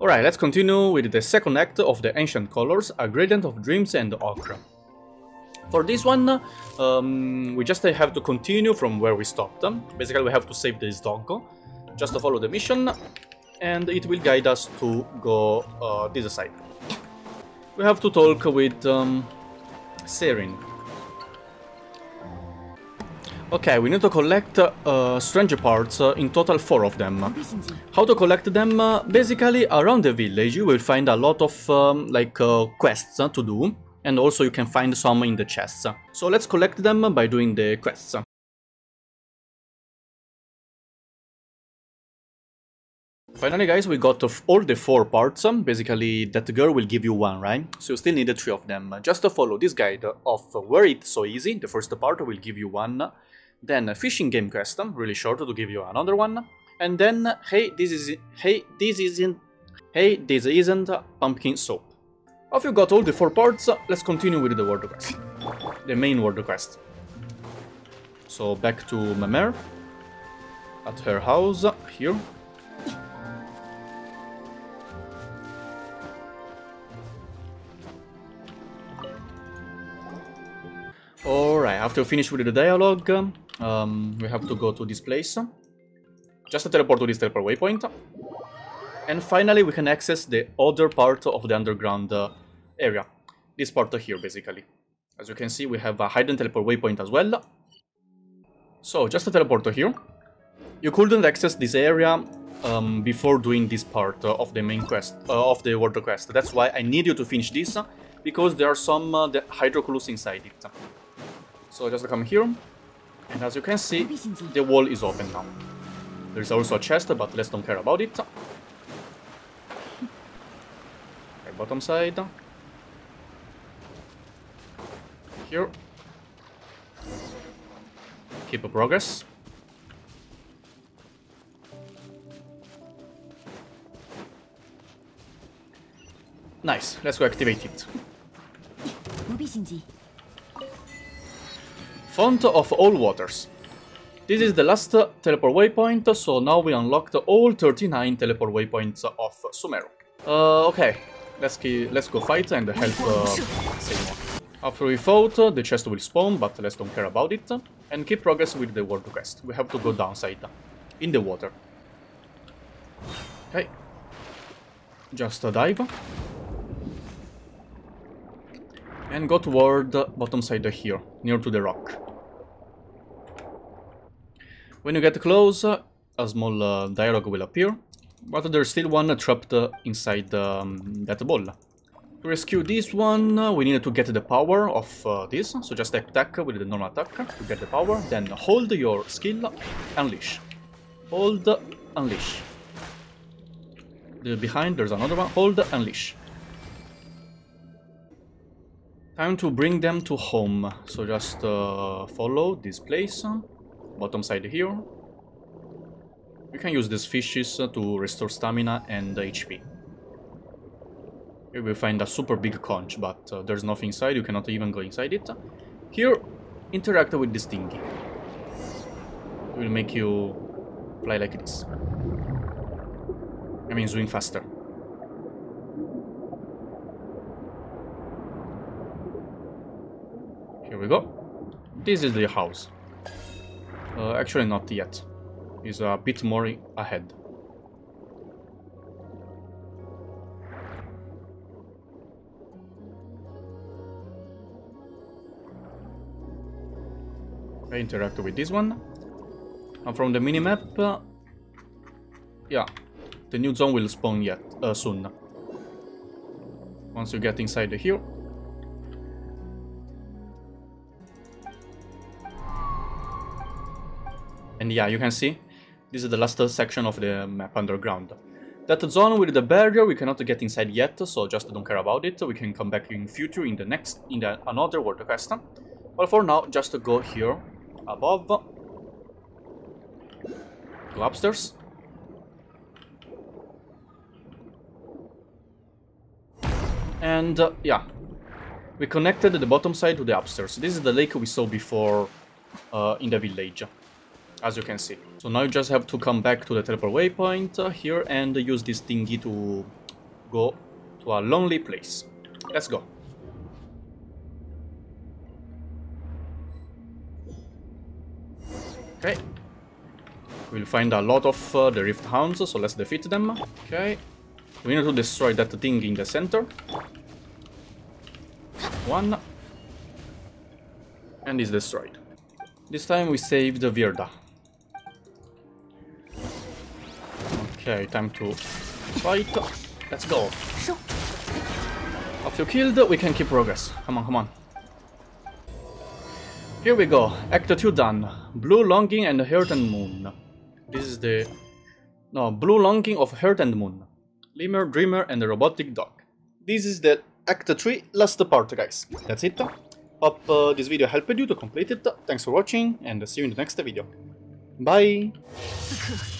Alright, let's continue with the second act of the Ancient Colors, A Gradient of Dreams and Ochre. For this one, um, we just have to continue from where we stopped. Basically, we have to save this dog, just to follow the mission, and it will guide us to go uh, this side. We have to talk with um, Serene. Okay, we need to collect uh, strange parts, uh, in total 4 of them. How to collect them? Basically, around the village you will find a lot of um, like uh, quests uh, to do, and also you can find some in the chests. So let's collect them by doing the quests. Finally guys, we got all the 4 parts, basically that girl will give you one, right? So you still need 3 of them. Just to follow this guide of where it's so easy, the first part will give you one, then a fishing game quest, really short to give you another one, and then hey this is hey this isn't hey this isn't pumpkin soup. After you got all the 4 parts, let's continue with the world quest, the main world quest. So back to Mamere, at her house, here. Alright, after we finish with the dialogue, um, we have to go to this place. Just to teleport to this teleport waypoint. And finally we can access the other part of the underground uh, area. This part here, basically. As you can see, we have a hidden teleport waypoint as well. So, just to teleport here. You couldn't access this area um, before doing this part uh, of the main quest, uh, of the world quest. That's why I need you to finish this, because there are some uh, hydroculus inside it. So just come here, and as you can see, the wall is open now. There's also a chest, but let's don't care about it. Bottom side. Here. Keep a progress. Nice, let's go activate it. Font of all waters. This is the last teleport waypoint, so now we unlocked all 39 teleport waypoints of Sumeru. Uh, okay, let's let's go fight and help uh, Seymour. After we fought, the chest will spawn, but let's don't care about it. And keep progress with the world quest. We have to go downside, in the water. Okay. Just dive. And go toward the bottom side here, near to the rock. When you get close, a small uh, dialogue will appear, but there's still one trapped inside um, that ball. To rescue this one, we need to get the power of uh, this, so just attack with the normal attack to get the power, then hold your skill, unleash. Hold, unleash. Behind, there's another one, hold, unleash. Time to bring them to home, so just uh, follow this place, bottom side here. You can use these fishes to restore stamina and HP. Here we find a super big conch, but uh, there's nothing inside, you cannot even go inside it. Here, interact with this thingy. It will make you fly like this. I mean, swing faster. Here we go. This is the house. Uh, actually, not yet. It's a bit more ahead. I interact with this one. And from the minimap, uh, yeah, the new zone will spawn yet uh, soon. Once you get inside here. And yeah, you can see, this is the last section of the map underground. That zone with the barrier we cannot get inside yet, so just don't care about it. We can come back in future in the next, in the another world quest. But for now, just go here, above, go upstairs. And uh, yeah, we connected the bottom side to the upstairs. This is the lake we saw before uh, in the village as you can see. So now you just have to come back to the teleport waypoint uh, here and use this thingy to go to a lonely place. Let's go. Okay. We'll find a lot of uh, the Rift Hounds, so let's defeat them. Okay. We need to destroy that thing in the center. One. And it's destroyed. This time we saved Virda. Okay, time to fight. Let's go. After killed, we can keep progress. Come on, come on. Here we go. Act 2 done. Blue Longing and Heart and Moon. This is the... No, Blue Longing of Heart and Moon. Lemur, Dreamer and the Robotic Dog. This is the Act 3 last part, guys. That's it. Hope uh, this video helped you to complete it. Thanks for watching and see you in the next video. Bye!